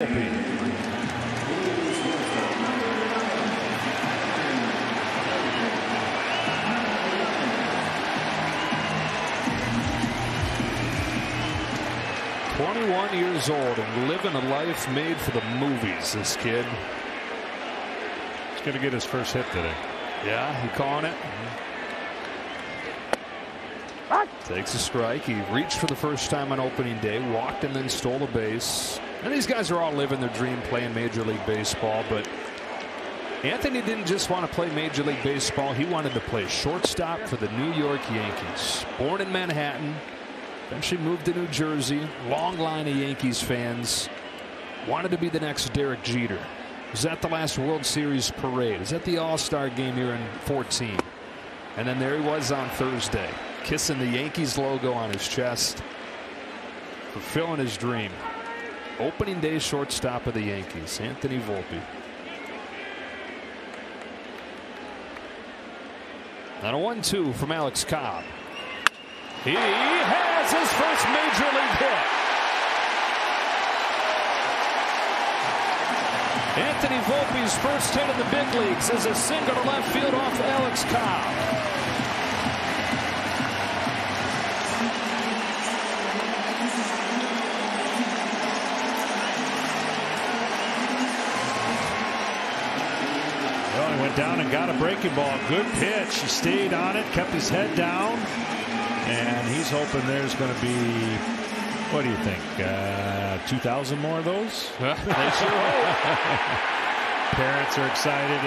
Twenty-one years old and living a life made for the movies. This kid. He's going to get his first hit today. Yeah, you calling it? Takes a strike. He reached for the first time on opening day, walked and then stole a base. And these guys are all living their dream playing Major League Baseball, but Anthony didn't just want to play Major League Baseball. He wanted to play shortstop for the New York Yankees. Born in Manhattan, eventually moved to New Jersey. Long line of Yankees fans. Wanted to be the next Derek Jeter. Was at the last World Series parade. Was at the All-Star game here in 14. And then there he was on Thursday, kissing the Yankees logo on his chest, fulfilling his dream. Opening day shortstop of the Yankees, Anthony Volpe. A 1 2 from Alex Cobb. He has his first major league hit. Anthony Volpe's first hit in the big leagues is a single to left field off Alex Cobb. Went down and got a breaking ball. Good pitch. He stayed on it, kept his head down, and he's hoping there's going to be, what do you think, uh, 2,000 more of those? they sure hope. Parents are excited.